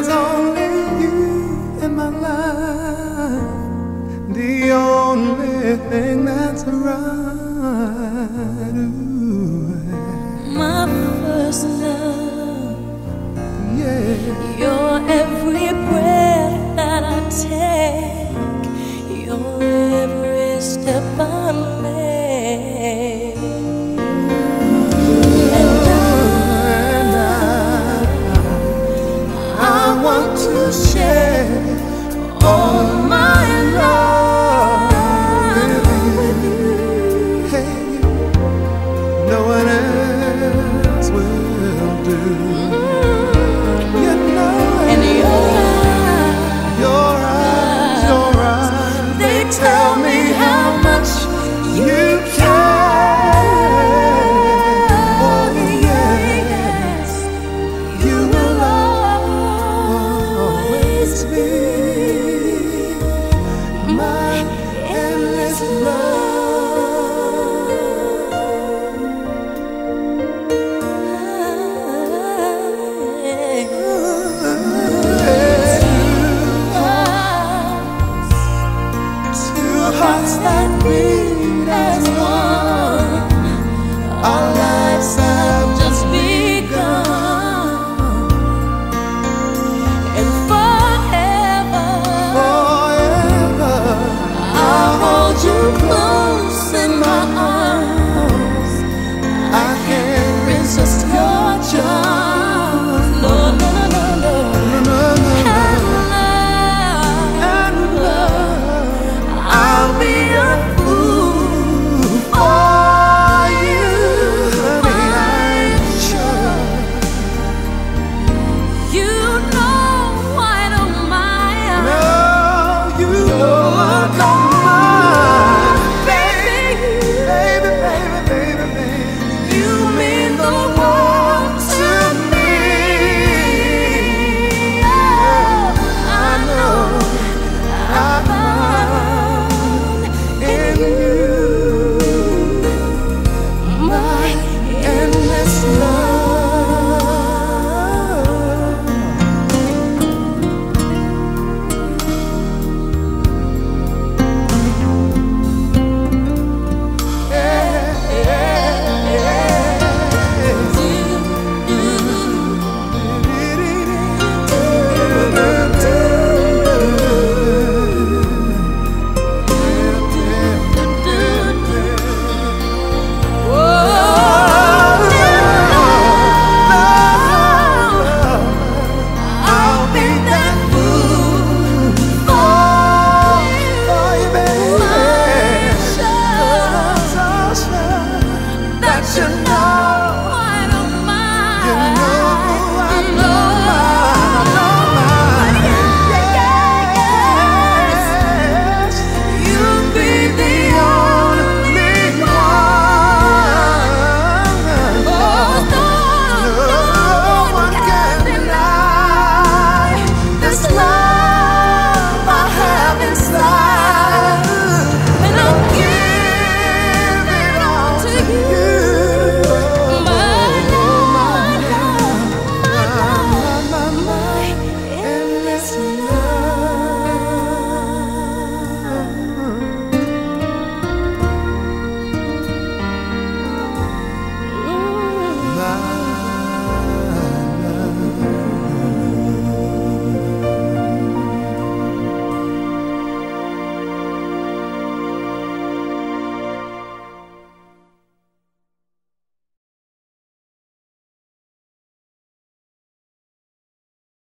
There's only you in my life, the only thing that's right. Ooh. My first love, yeah. is love. glory.